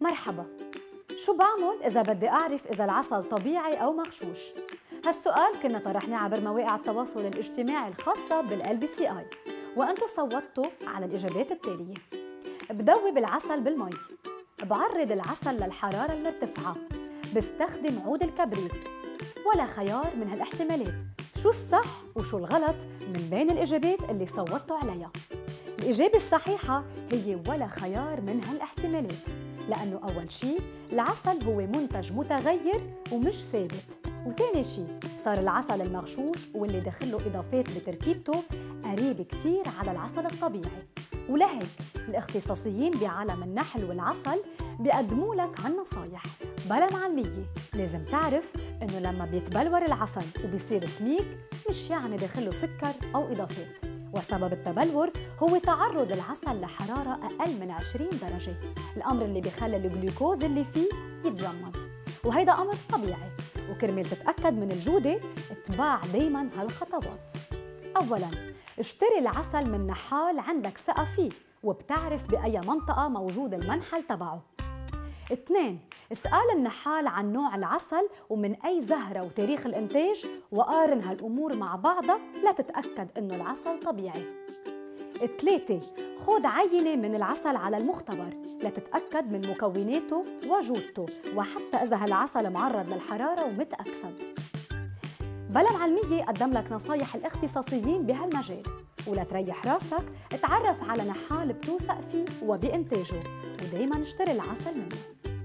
مرحبا. شو بعمل إذا بدي أعرف إذا العسل طبيعي أو مغشوش؟ هالسؤال كنا طرحناه عبر مواقع التواصل الاجتماعي الخاصة بال LBCI صوتوا على الإجابات التالية. بدوب العسل بالمي. بعرض العسل للحرارة المرتفعة. بستخدم عود الكبريت. ولا خيار من هالاحتمالات. شو الصح وشو الغلط من بين الإجابات اللي صوتوا عليها؟ الإجابة الصحيحة هي ولا خيار من هالاحتمالات لأنه أول شيء العسل هو منتج متغير ومش ثابت. وتاني شيء صار العسل المغشوش واللي دخله إضافات بتركيبته قريب كتير على العسل الطبيعي. ولهيك الاختصاصيين بعالم النحل والعسل بيقدموا لك هالنصايح. بلا معلمية. لازم تعرف إنه لما بيتبلور العسل وبيصير سميك مش يعني داخله سكر أو إضافات. وسبب التبلور هو تعرض العسل لحرارة أقل من 20 درجة. الأمر اللي بيخلي الجلوكوز اللي فيه يتجمد. وهيدا أمر طبيعي. وكرمال تتأكد من الجودة اتباع دايما هالخطوات. أولاً اشتري العسل من نحال عندك ثقة فيه وبتعرف بأي منطقة موجود المنحل تبعه. اثنين اسأل النحال عن نوع العسل ومن أي زهرة وتاريخ الإنتاج وقارن هالأمور مع بعضها لتتأكد إنه العسل طبيعي. ثلاثة خذ عينة من العسل على المختبر لتتأكد من مكوناته وجودته وحتى إذا هالعسل معرض للحرارة ومتأكسد. بلا معلمية قدم لك نصايح الاختصاصيين بهالمجال ولتريح راسك اتعرف على نحال بتوثق فيه وبإنتاجه ودايما اشتري العسل منه.